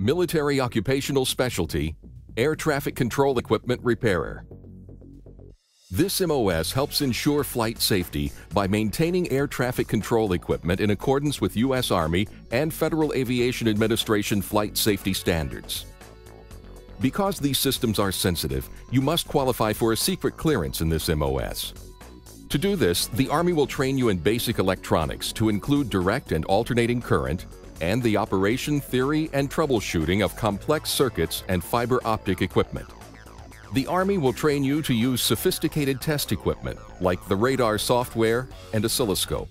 Military Occupational Specialty, Air Traffic Control Equipment Repairer. This MOS helps ensure flight safety by maintaining air traffic control equipment in accordance with U.S. Army and Federal Aviation Administration flight safety standards. Because these systems are sensitive, you must qualify for a secret clearance in this MOS. To do this, the Army will train you in basic electronics to include direct and alternating current, and the operation, theory, and troubleshooting of complex circuits and fiber optic equipment. The Army will train you to use sophisticated test equipment like the radar software and oscilloscope.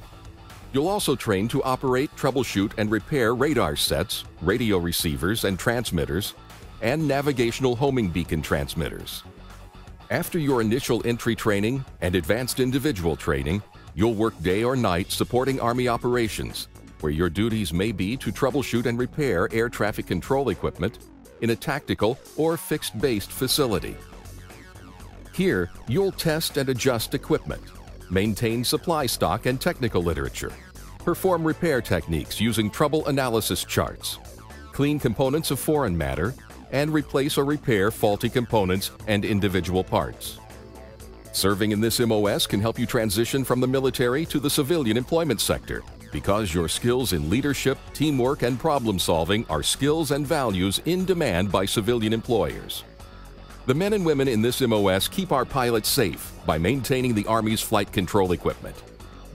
You'll also train to operate, troubleshoot, and repair radar sets, radio receivers and transmitters, and navigational homing beacon transmitters. After your initial entry training and advanced individual training, you'll work day or night supporting Army operations, where your duties may be to troubleshoot and repair air traffic control equipment in a tactical or fixed-based facility. Here, you'll test and adjust equipment, maintain supply stock and technical literature, perform repair techniques using trouble analysis charts, clean components of foreign matter, and replace or repair faulty components and individual parts. Serving in this MOS can help you transition from the military to the civilian employment sector because your skills in leadership, teamwork, and problem solving are skills and values in demand by civilian employers. The men and women in this MOS keep our pilots safe by maintaining the Army's flight control equipment.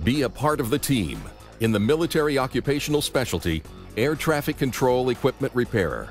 Be a part of the team in the Military Occupational Specialty Air Traffic Control Equipment Repairer.